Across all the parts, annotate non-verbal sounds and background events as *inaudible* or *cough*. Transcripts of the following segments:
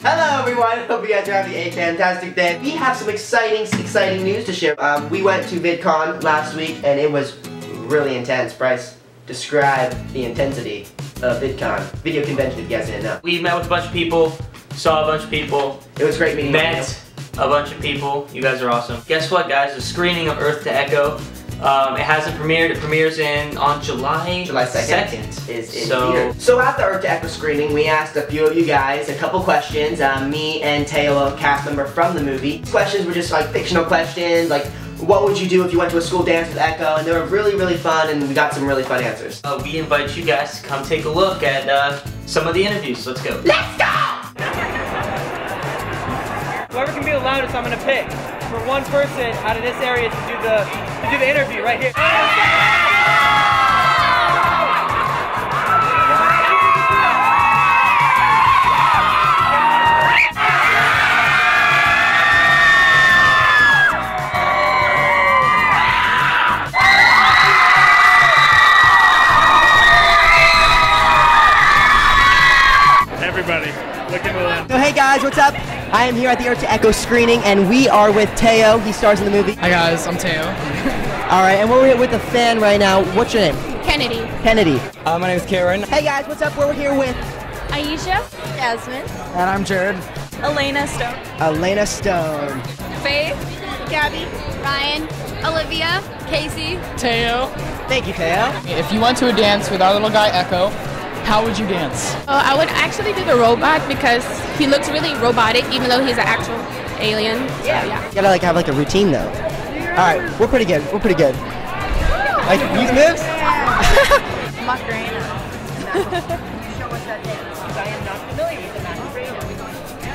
Hello everyone, hope you guys are having a fantastic day. We have some exciting, exciting news to share. Um, we went to VidCon last week and it was really intense. Brice, describe the intensity of VidCon, video convention if you guys didn't know. We met with a bunch of people, saw a bunch of people, It was great meeting met a bunch of people. You guys are awesome. Guess what, guys? The screening of Earth to Echo. Um, it hasn't premiered. It premieres in on July July 2nd, 2nd. is in So- theater. So after Earth to Echo screening, we asked a few of you guys a couple questions. Um, me and Teo, a cast member from the movie. These questions were just like fictional questions, like what would you do if you went to a school dance with Echo? And they were really, really fun, and we got some really fun answers. Uh, we invite you guys to come take a look at uh, some of the interviews. Let's go. Let's go! Whoever can be the loudest, I'm gonna pick for one person out of this area to do the to do the interview right here. Everybody, look into them. So hey guys, what's up? I am here at the Earth to Echo screening, and we are with Teo. He stars in the movie. Hi guys, I'm Teo. *laughs* All right, and we're here with a fan right now. What's your name? Kennedy. Kennedy. Uh, my name is Karen. Hey guys, what's up? We're here with Aisha. Jasmine. And I'm Jared. Elena Stone. Elena Stone. Faith. Gabby. Ryan. Olivia. Casey. Teo. Thank you, Teo. If you went to a dance with our little guy Echo, how would you dance? Uh, I would actually do the robot because he looks really robotic, even though he's an actual alien. Yeah, yeah. You gotta like have like a routine though. All right, we're pretty good. We're pretty good. Like these moves? *laughs* Macarena.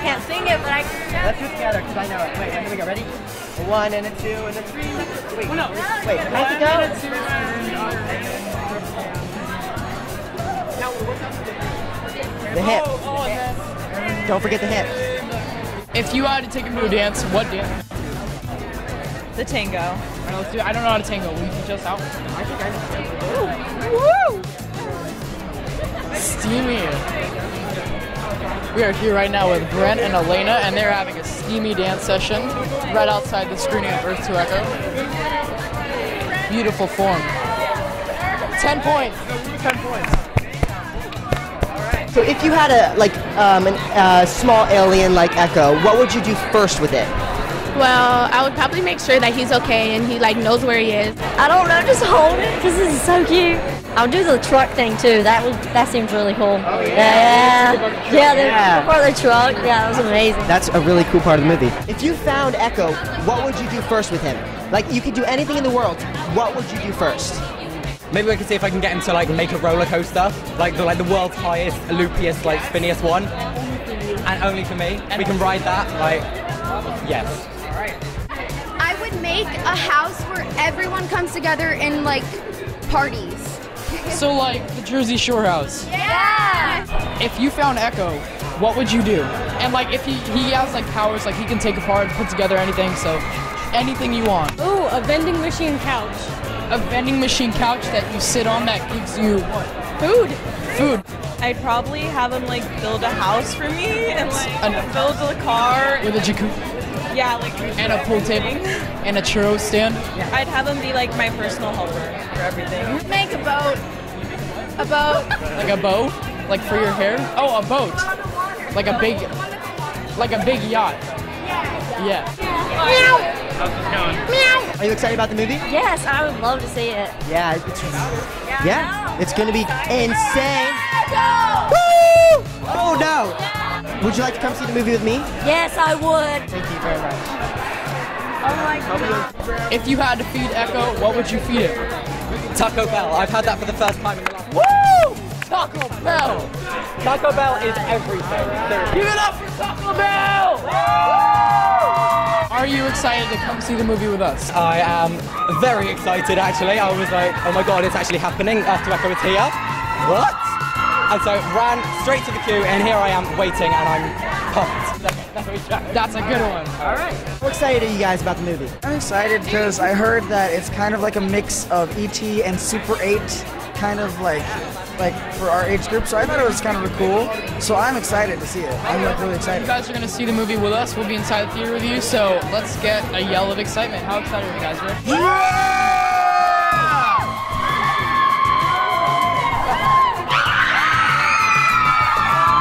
Can't sing it, but I can. Let's do it together because I know it. Wait, here we go. Ready? A one and a two and a three. Wait, no. Wait, how's it go? The hip. Oh, oh, don't forget the hip. If you had to take him to a dance, what dance? The tango. All right, let's do. I don't know how to tango. Will you teach us how? Steamy. We are here right now with Brent and Elena, and they're having a steamy dance session right outside the screening of Earth to Echo. Beautiful form. Ten points. Ten points. So if you had a like um, a uh, small alien like Echo, what would you do first with it? Well, I would probably make sure that he's okay and he like knows where he is. I don't know, just hold it. This is so cute. I'll do the truck thing too. That was that seems really cool. Oh yeah, yeah, yeah. The, Yeah. Before the truck, yeah, that was amazing. That's a really cool part of the movie. If you found Echo, what would you do first with him? Like you could do anything in the world. What would you do first? Maybe I can see if I can get him to like make a roller coaster, like the like the world's highest, loopiest, like spinniest one, and only for me. We can ride that. Like, yes. I would make a house where everyone comes together in like parties. *laughs* So like the Jersey Shore house. Yeah. If you found Echo, what would you do? And like if he he has like powers, like he can take apart, and put together anything. So anything you want. Ooh, a vending machine couch. A vending machine couch that you sit on that gives you what? Food. Food. I'd probably have him like build a house for me and like An- build a car. With a jacuzzi Yeah, like and a pool table and a churro stand. I'd have him be like my personal helper for everything. Make a boat. A boat. Like a boat? Like for your hair? Oh, a boat. Like a big like a big yacht. Yeah. How's this going? Meow. Are you excited about the movie? Yes, I would love to see it. Yeah, it's, yeah, it's gonna be insane. Woo! Oh no! Would you like to come see the movie with me? Yes, I would. Thank you very much. Oh my god. If you had to feed Echo, what would you feed it? Taco Bell. I've had that for the first time in the last. Woo! Taco Bell! Taco Bell is everything. Give it up for Taco Bell! Are you excited to come see the movie with us? I am very excited actually. I was like, oh my god, it's actually happening after Echo was here. What? And so ran straight to the queue and here I am waiting and I'm pumped. *laughs* That's a good one. All right. How excited are you guys about the movie? I'm excited because I heard that it's kind of like a mix of E.T. and Super 8, kind of like like for our age group. So I thought it was kind of cool. So I'm excited to see it. I'm like really excited. You guys are gonna see the movie with us. We'll be inside the theater with you. So let's get a yell of excitement. How excited are you guys? Rick?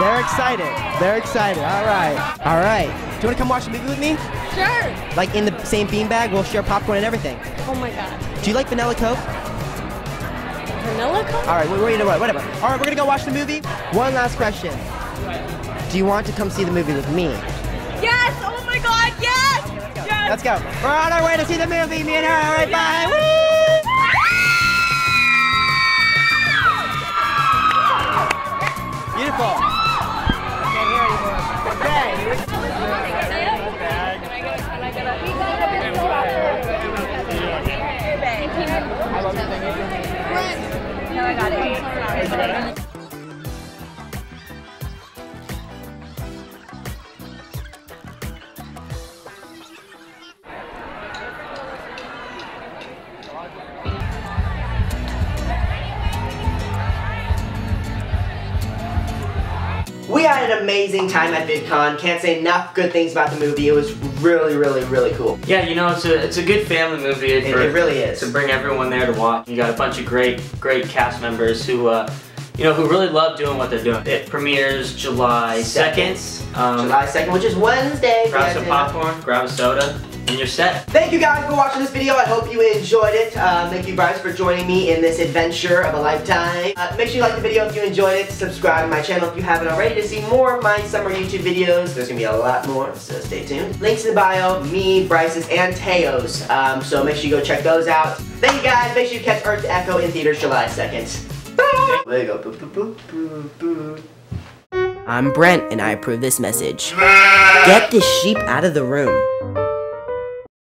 They're excited. They're excited. All right. All right. Do you want to come watch the movie with me? Sure. Like in the same beanbag, we'll share popcorn and everything. Oh my god. Do you like vanilla Coke? Vanilla? All right, wait, wait, wait, whatever. All right, we're gonna go watch the movie. One last question. Do you want to come see the movie with me? Yes! Oh my god, yes! Yes! Let's go. We're on our way to see the movie. Me and her. All right, bye. Woo! Ah! Beautiful. Had an amazing time at VidCon. Can't say enough good things about the movie. It was really, really, really cool. Yeah, you know, it's a it's a good family movie. It, for- it really is. to bring everyone there to watch. You got a bunch of great, great cast members who, uh, you know, who really love doing what they're doing. It premieres July Second. 2nd. Um, July 2nd, which is Wednesday. Grab some popcorn, grab a soda, and you're set. Thank you guys for watching this video. I hope you enjoyed it. Um, thank you, Brice, for joining me in this adventure of a lifetime. Uh, make sure you like the video if you enjoyed it. Subscribe to my channel if you haven't already to see more of my summer YouTube videos. There's gonna be a lot more, so stay tuned. Links in the bio, me, Brice's, and Teo's. Um, so make sure you go check those out. Thank you guys. Make sure you catch Earth Echo in theaters July 2nd. Bye! There you go. Boo, boo, boo, boo, boo. I'm Brent, and I approve this message. Get this sheep out of the room.